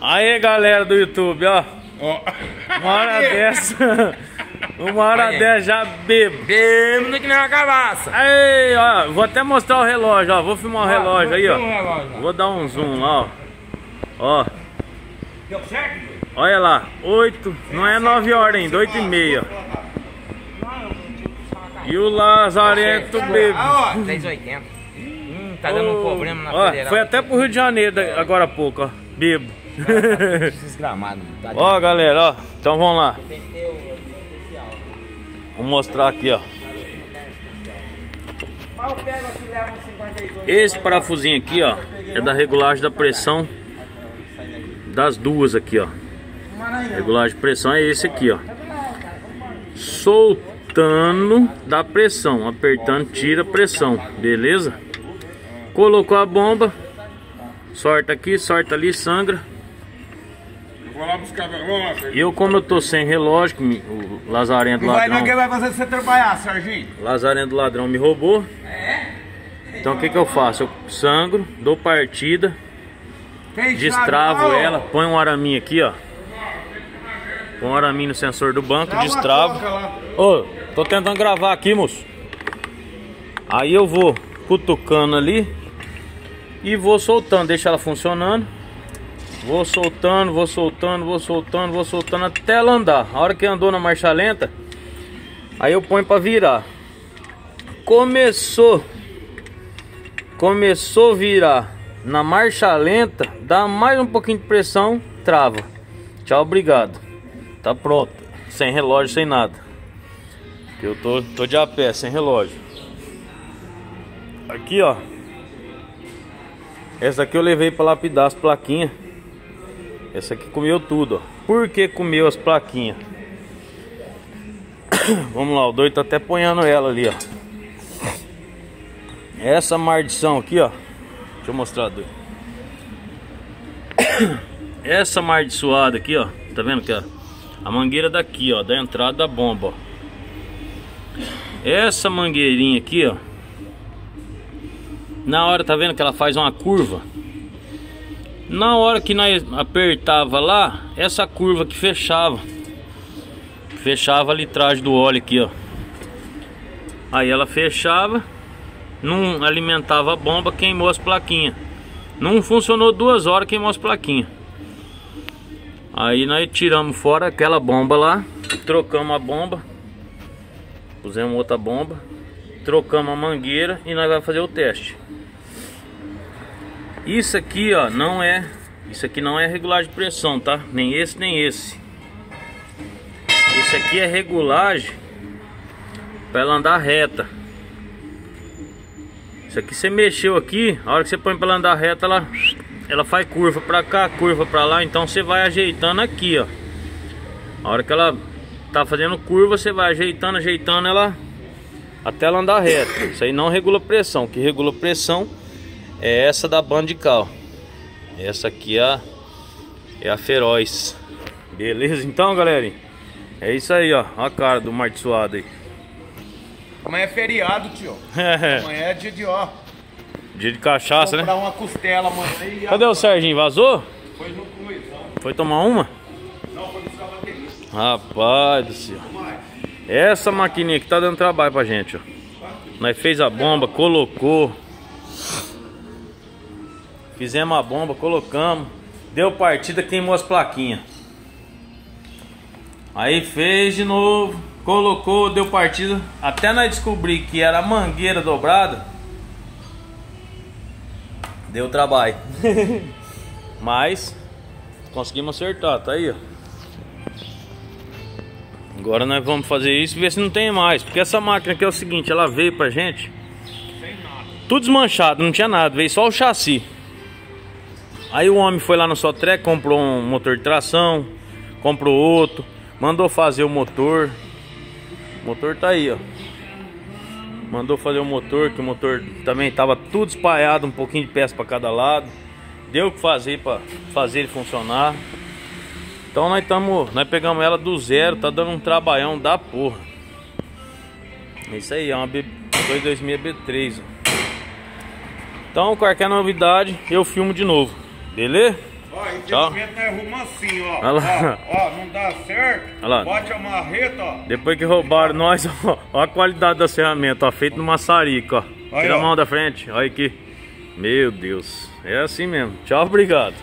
Aí galera do YouTube, ó. Uma hora dessa. Uma hora Aí. dessa já bebo. Bêbado que nem uma cavaça. Aí, ó. Vou até mostrar o relógio, ó. Vou filmar o relógio aí, ó. ó. Vou dar um zoom lá, ó. Ó. Olha lá, 8, não é 9 horas ainda, 8 e meia. E o Lazarento bebo. 10,80. Hum, tá dando um problema na Ó, federal. foi até pro Rio de Janeiro agora há pouco, ó. Bebo. Desgramado. Tá Ó, galera, ó. Então vamos lá. Vou mostrar aqui, ó. Esse parafusinho aqui, ó, é da regulagem da pressão das duas aqui, ó. Regulagem de pressão é esse aqui, ó. Soltando da pressão, apertando, tira a pressão, beleza? Colocou a bomba, sorta aqui, sorta ali, sangra. Vou lá buscar. Lá, Serginho. Eu, como eu tô sem relógio, que o Lazarento Não vai não, ladrão, quem vai fazer você trabalhar, Serginho? Lazarento ladrão me roubou. Então o que que eu faço? Eu sangro, dou partida, Tem destravo ela, põe um araminho aqui, ó. Põe um araminho no sensor do banco, Dá destravo. Ô, tô tentando gravar aqui, moço. Aí eu vou cutucando ali e vou soltando, deixa ela funcionando. Vou soltando, vou soltando, vou soltando, vou soltando até ela andar. A hora que andou na marcha lenta, aí eu ponho pra virar. Começou. Começou a virar na marcha lenta, dá mais um pouquinho de pressão, trava. Tchau, obrigado. Tá pronto. Sem relógio, sem nada. Eu tô, tô de a pé, sem relógio. Aqui, ó. Essa aqui eu levei pra lapidar as plaquinhas. Essa aqui comeu tudo, ó. Por que comeu as plaquinhas? Vamos lá, o doido tá até ponhando ela ali, ó. Essa maldição aqui, ó. Deixa eu mostrar, doido. Essa amaldiçoada aqui, ó. Tá vendo que a, a mangueira daqui, ó, da entrada da bomba, ó. Essa mangueirinha aqui, ó. Na hora, tá vendo que ela faz uma curva? Na hora que nós apertava lá, essa curva que fechava. Fechava a litragem do óleo aqui, ó. Aí ela fechava, não alimentava a bomba, queimou as plaquinhas. Não funcionou duas horas, queimou as plaquinhas. Aí nós tiramos fora aquela bomba lá, trocamos a bomba, pusemos outra bomba, trocamos a mangueira e nós vamos fazer o teste. Isso aqui, ó, não é, isso aqui não é regulagem de pressão, tá? Nem esse nem esse. Esse aqui é regulagem para ela andar reta. Isso aqui você mexeu aqui, a hora que você põe para ela andar reta, ela ela faz curva para cá, curva para lá, então você vai ajeitando aqui, ó. A hora que ela tá fazendo curva, você vai ajeitando, ajeitando ela até ela andar reta. Isso aí não regula pressão, o que regula pressão é essa da banda de cal. Essa aqui é a, é a feroz. Beleza então, galerinha? É isso aí, ó. Olha a cara do amaldiçoado aí. Amanhã é feriado, tio. Amanhã é dia de ó. Dia de cachaça, né? Uma costela amanhã Cadê o Serginho? Vazou? Foi no começo. Foi tomar uma? Não, foi buscar a bateria. Rapaz do céu. Essa maquininha aqui tá dando trabalho pra gente, ó. Nós fez a bomba, colocou. Fizemos a bomba, colocamos. Deu partida, queimou as plaquinhas. Aí fez de novo, colocou, deu partida. Até nós descobrir que era a mangueira dobrada. Deu trabalho. Mas conseguimos acertar, tá aí, ó. Agora nós vamos fazer isso e ver se não tem mais. Porque essa máquina aqui é o seguinte, ela veio pra gente. Tudo desmanchado, não tinha nada, veio só o chassi. Aí o homem foi lá no Sotrec, comprou um motor de tração, comprou outro, mandou fazer o motor. O motor tá aí, ó. Mandou fazer o motor, que o motor também tava tudo espalhado, um pouquinho de peça para cada lado. Deu o que fazer para fazer ele funcionar. Então nós estamos, nós pegamos ela do zero, tá dando um trabalhão da porra. É isso aí, é uma B, 226 B3. ó. Então qualquer novidade eu filmo de novo, beleza? Ó, infelizmente nós arrumamos assim, ó. Olha lá. Ó, ó, não dá certo. Olha lá. Bote a marreta, ó. Depois que roubaram nós, ó, ó a qualidade das ferramentas, ó, feito no maçarico, ó. Aí, Tira a ó. mão da frente, olha aqui. Meu Deus, é assim mesmo. Tchau, obrigado.